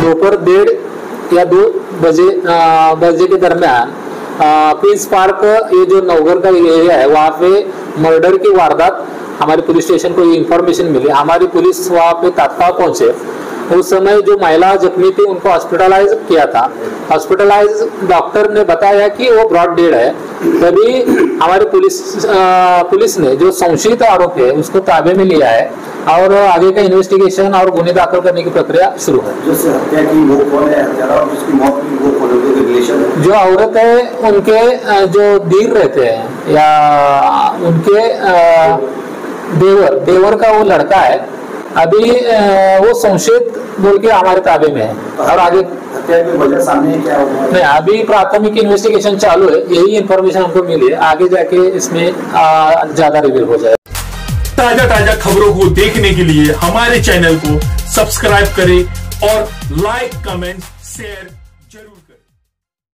दोपहर डेढ़ या दो बजे बजे के दरमियान प्रिंस पार्क ये जो नवघर का एरिया है वहाँ पे मर्डर की वारदात हमारे पुलिस स्टेशन को ये इंफॉर्मेशन मिली। हमारी पुलिस वहाँ पे तत्काल पहुँचे। उस समय जो महिला जख्मी थी उनको हॉस्पिटलाइज किया था। हॉस्पिटलाइज डॉक्टर ने बताया कि वो ब्रॉड डेड है। तभी हमारी पुलिस अ, पुलिस ने जो संशयित आरोप है उसको ताबे में लिया है। और आगे का इन्वेस्टिगेशन और गुने दाखिल करने की प्रक्रिया शुरू है। जो हत्या की वो कौन है? जिसकी मौत की वो कौन है? रिलेशन जो औरत है उनके जो दीर रहते हैं या उनके देवर देवर का वो लड़का है अभी वो संशयित बोल के हमारे ताबे में है। और आगे हत्या की वजह सामने क्या नहीं अभी प्राथमिक इन्वेस्टिगेशन चालू है यही इंफॉर्मेशन हमको मिली है। आगे जाके इसमें ज़्यादा रिवील हो जाए ताज़ा ताज़ा खबरों को देखने के लिए हमारे चैनल को सब्सक्राइब करें और लाइक, कमेंट, शेयर